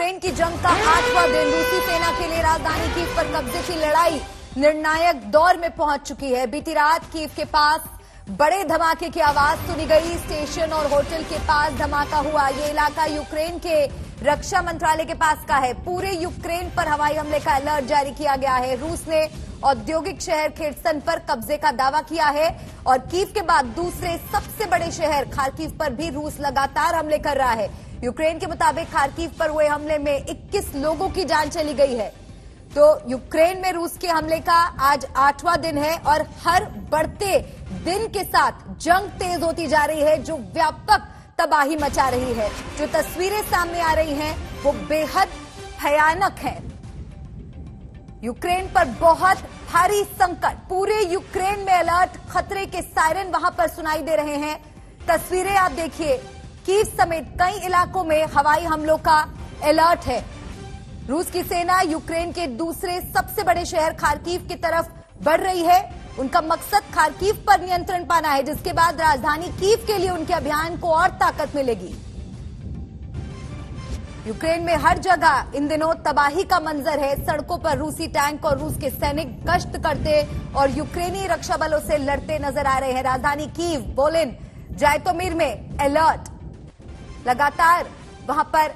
Ukraine की जंग का आठवां दिन। रूसी सेना के लिए राजधानी कीव पर कब्जे की लड़ाई निर्णायक दौर में पहुँच चुकी है। बीती रात कीव के पास बड़े धमाके की आवाज़ सुनी गई। स्टेशन और होटल के पास धमाका हुआ। ये इलाका यूक्रेन के रक्षा मंत्रालय के पास का है। पूरे यूक्रेन पर हवाई हमले का अलर्ट जारी किया गया है। रूस ने औद्योगिक शहर खेरसन पर कब्जे का दावा किया है और कीव के बाद दूसरे सबसे बड़े शहर खारकीव पर भी रूस लगातार हमले कर रहा है। यूक्रेन के मुताबिक खारकीव पर हुए हमले में 21 लोगों की जान चली गई है। तो यूक्रेन में रूस के हमले का आज आठवां दिन है और हर बढ़ते दिन के साथ जंग तेज होती जा रही है, जो व्यापक तबाही मचा रही है। जो तस्वीरें सामने आ रही हैं, वो बेहद भयानक हैं। यूक्रेन पर बहुत भारी संकट। पूरे यूक्रेन में अलर्ट खतरे के सायरन वहाँ पर सुनाई दे रहे हैं। तस्वीरें आप देखिए। कीव समेत कई इलाकों में हवाई हमलों का अलर्ट है। रूस की सेना यूक्रेन के दूसरे सबसे बड़े शहर खारकीव की तरफ़ बढ़ रही है। उनका मकसद खारकीव पर नियंत्रण पाना है, जिसके बाद राजधानी कीव के लिए उनके अभियान को और ताकत मिलेगी। यूक्रेन में हर जगह इन दिनों तबाही का मंजर है। सड़कों पर रूसी टैंक और रूस के सैनिक गश्त करते और यूक्रेनी रक्षा बलों से लड़ते नज़र आ रहे हैं। राजधानी कीव, बोलिन, जायतोमीर में अलर्ट। लगातार वहाँ पर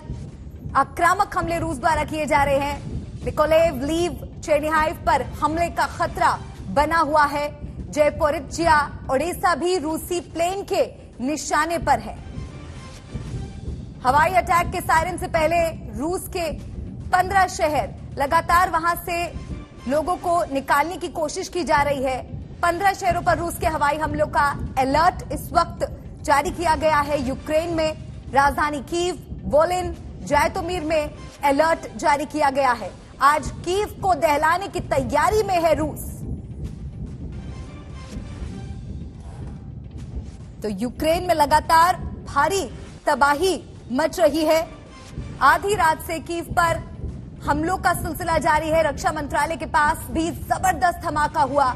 आक्रामक हमले रूस द्वारा किए जा रहे हैं। निकोलेव लीव चेनिहाइव पर हमले का खतरा बना हुआ है। जयपोरिचिया ओडिशा भी रूसी प्लेन के निशाने पर है। हवाई अटैक के सायरन से पहले रूस के 15 शहर लगातार वहाँ से लोगों को निकालने की कोशिश की जा रही है। 15 शहरों पर रूस के हवाई हमलों का अलर्ट इस वक्त जारी किया गया है। यूक्रेन में राजधानी कीव, वोलिन जायतोमीर में अलर्ट जारी किया गया है। आज कीव को दहलाने की तैयारी में है रूस। तो यूक्रेन में लगातार भारी तबाही मच रही है। आधी रात से कीव पर हमलों का सिलसिला जारी है। रक्षा मंत्रालय के पास भी ज़बरदस्त धमाका हुआ।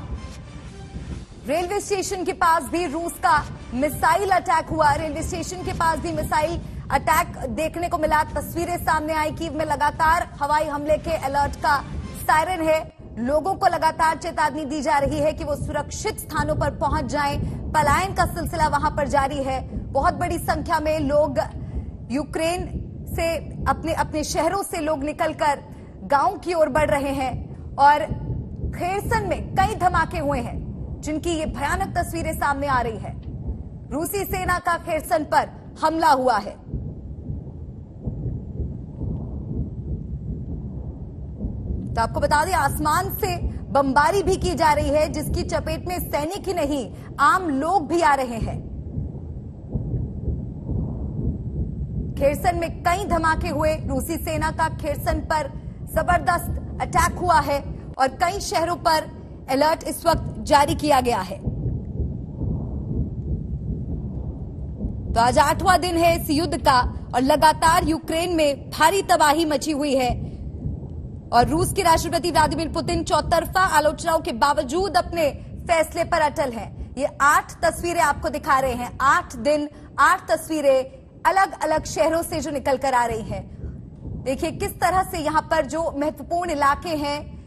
रेलवे स्टेशन के पास भी रूस का मिसाइल अटैक हुआ। रेलवे स्टेशन के पास भी मिसाइल अटैक देखने को मिला। तस्वीरें सामने आई कीव में लगातार हवाई हमले के अलर्ट का सायरन है। लोगों को लगातार चेतावनी दी जा रही है कि वो सुरक्षित स्थानों पर पहुँच जाएँ। पलायन का सिलसिला वहाँ पर जारी है। बहुत बड़ी संख्या में लोग यूक्रेन से अपने अपने शहरों से लोग निकलकर गाँव की ओर बढ़ रहे हैं और खेरसन में कई धमाके हुए हैं। जिनकी ये भयानक तस्वीरें सामने आ रही है। रूसी सेना का खेरसन पर हमला हुआ है। तो आपको बता दें, आसमान से बमबारी भी की जा रही है, जिसकी चपेट में सैनिक ही नहीं, आम लोग भी आ रहे हैं। खेरसन में कई धमाके हुए, रूसी सेना का खेरसन पर ज़बरदस्त अटैक हुआ है और कई शहरों पर अलर्ट इस वक्त जारी किया गया है। तो आज आठवां दिन है इस युद्ध का और लगातार यूक्रेन में भारी तबाही मची हुई है। और रूस के राष्ट्रपति व्लादिमीर पुतिन चौतरफा आलोचनाओं के बावजूद अपने फैसले पर अटल हैं। ये आठ तस्वीरें आपको दिखा रहे हैं। आठ दिन, आठ तस्वीरें अलग अलग शहरों से जो निकल कर आ रही हैं। देखिए, किस तरह से यहाँ पर जो महत्वपूर्ण इलाके हैं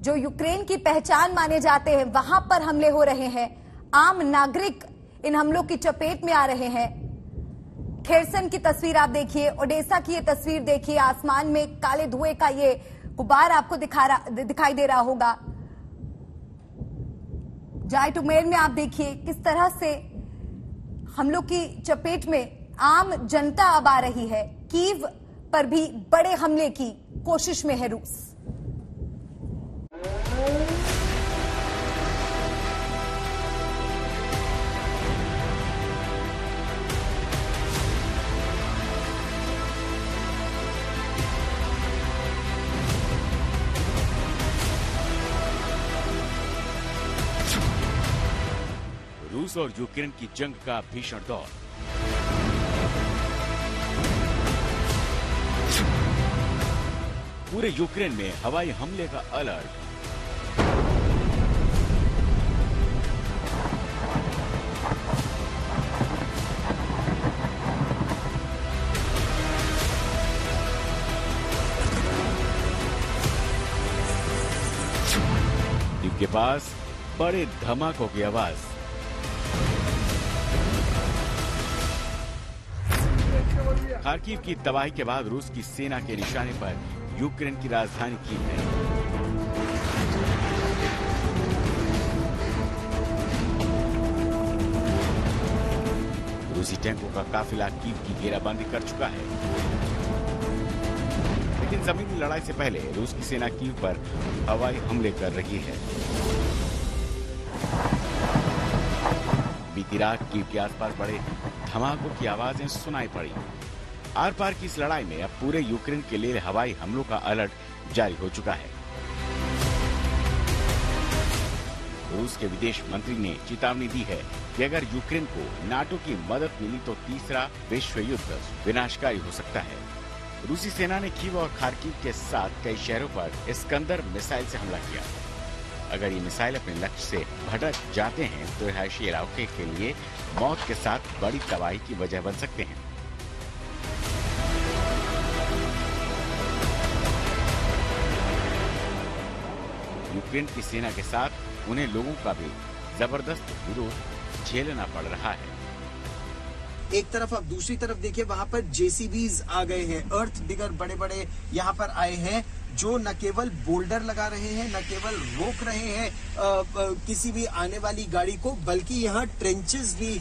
जो यूक्रेन की पहचान माने जाते हैं, वहाँ पर हमले हो रहे हैं। आम नागरिक इन हमलों की चपेट में आ रहे हैं। खेरसन की तस्वीर आप देखिए, ओडेसा की ये तस्वीर देखिए, आसमान में काले धुएँ का ये गुबार आपको दिखा दिखाई दे रहा होगा। जाय टुमेर में आप देखिए, किस तरह से हमलों की चपेट में आम जनता अब आ रही है। कीव पर भी बड़े हमले की कोशिश में है रूस। रूस और यूक्रेन की जंग का भीषण दौर। पूरे यूक्रेन में हवाई हमले का अलर्ट। के पास बड़े धमाकों की आवाज़। खार्किव की तबाही के बाद रूस की सेना के निशाने पर यूक्रेन की राजधानी की है। रूसी टैंकों का काफिला कीव की घेराबंदी कर चुका है। लेकिन जमीनी लड़ाई से पहले रूस की सेना कीव पर हवाई हमले कर रही है। बीती रात कीव के आसपास बड़े धमाकों की आवाज़ें सुनाई पड़ी। आर पार की इस लड़ाई में अब पूरे यूक्रेन के लिए हवाई हमलों का अलर्ट जारी हो चुका है। रूस के विदेश मंत्री ने चेतावनी दी है कि अगर यूक्रेन को नाटो की मदद मिली तो तीसरा विश्व युद्ध विनाशकारी हो सकता है। रूसी सेना ने कीव और खार्किव के साथ कई शहरों पर स्कंदर मिसाइल से हमला किया। अगर ये मिसाइल अपने लक्ष्य से भटक जाते हैं तो रिहायशी इलाके के लिए मौत के साथ बड़ी तबाही की वजह बन सकते हैं। यूक्रेन की सेना के साथ उन्हें लोगों का भी ज़बरदस्त विरोध झेलना पड़ रहा है। एक तरफ़ अब दूसरी तरफ़ देखिए, वहाँ पर जेसीबीज आ गए हैं। अर्थ डिगर बड़े बड़े यहाँ पर आए हैं। जो न केवल बोल्डर लगा रहे हैं, न केवल रोक रहे हैं किसी भी आने वाली गाड़ी को, बल्कि यहाँ ट्रेंचेस भी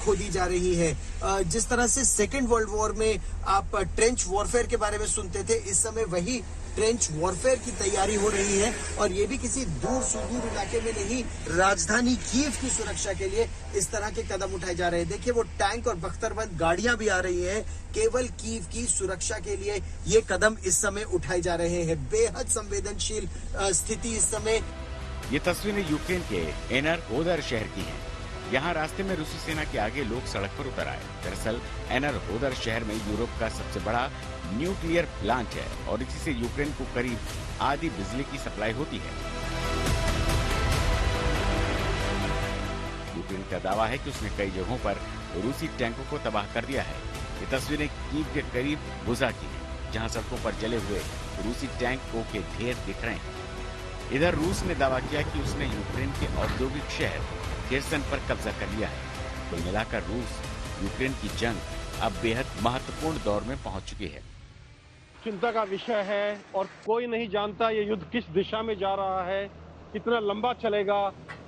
खोदी जा रही है। जिस तरह से सेकेंड वर्ल्ड वॉर में आप ट्रेंच वॉरफेयर के बारे में सुनते थे, इस समय वही ट्रेंच वॉरफेयर की तैयारी हो रही है और ये भी किसी दूर सुदूर इलाके में नहीं, राजधानी कीव की सुरक्षा के लिए इस तरह के कदम उठाए जा रहे हैं। देखिए, वो टैंक और बख्तरबंद गाड़ियाँ भी आ रही हैं। केवल कीव की सुरक्षा के लिए ये कदम इस समय उठाए जा रहे हैं। बेहद संवेदनशील स्थिति इस समय। ये तस्वीरें यूक्रेन के एनर होदर शहर की हैं। यहाँ रास्ते में रूसी सेना के आगे लोग सड़क पर उतर आए। दरअसल, एनर होदर शहर में यूरोप का सबसे बड़ा न्यूक्लियर प्लांट है और इसी से यूक्रेन को करीब आधी बिजली की सप्लाई होती है। यूक्रेन का दावा है कि उसने कई जगहों पर रूसी टैंकों को तबाह कर दिया है। ये तस्वीरें कीव के करीब बुजा की है, जहाँ सड़कों पर जले हुए रूसी टैंकों के ढेर दिख रहे हैं। इधर रूस ने दावा किया कि उसने यूक्रेन के औद्योगिक शहर खेरसन पर कब्जा कर लिया है। कुल मिलाकर रूस, यूक्रेन की जंग अब बेहद महत्वपूर्ण दौर में पहुँच चुकी है। चिंता का विषय है और कोई नहीं जानता ये युद्ध किस दिशा में जा रहा है, कितना लंबा चलेगा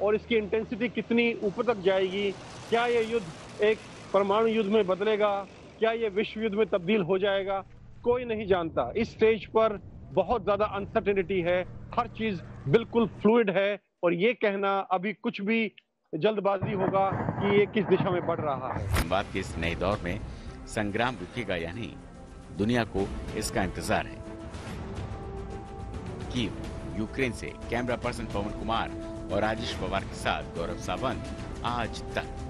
और इसकी इंटेंसिटी कितनी ऊपर तक जाएगी, क्या ये युद्ध एक परमाणु युद्ध में बदलेगा, क्या ये विश्व युद्ध में तब्दील हो जाएगा, कोई नहीं जानता। इस स्टेज पर बहुत ज़्यादा अनसर्टेनिटी है, हर चीज़ बिल्कुल फ्लूड है और ये कहना अभी कुछ भी जल्दबाजी होगा कि ये किस दिशा में बढ़ रहा है। संवाद के इस नए दौर में संग्राम रुकेगा या नहीं, दुनिया को इसका इंतज़ार है। कीव यूक्रेन से कैमरा पर्सन पवन कुमार और राजेश पवार के साथ गौरव सावंत, आज तक।